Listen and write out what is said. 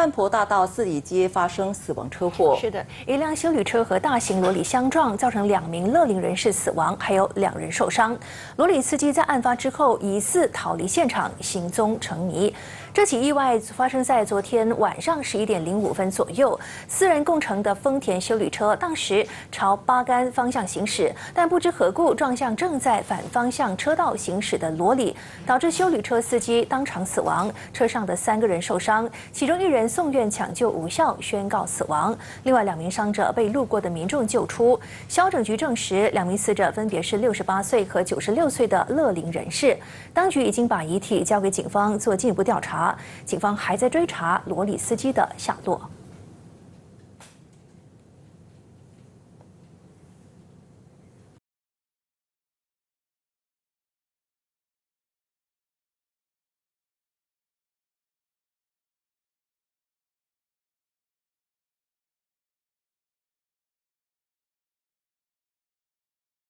万婆大道四里街发生死亡车祸。是的，一辆修理车和大型罗里相撞，造成两名乐龄人士死亡，还有两人受伤。罗里司机在案发之后疑似逃离现场，行踪成谜。这起意外发生在昨天晚上十一点零五分左右，四人共乘的丰田修理车当时朝八干方向行驶，但不知何故撞向正在反方向车道行驶的罗里，导致修理车司机当场死亡，车上的三个人受伤，其中一人送院抢救无效，宣告死亡。另外两名伤者被路过的民众救出。消整局证实，两名死者分别是六十八岁和九十六岁的乐陵人士。当局已经把遗体交给警方做进一步调查。警方还在追查罗里斯基的下落。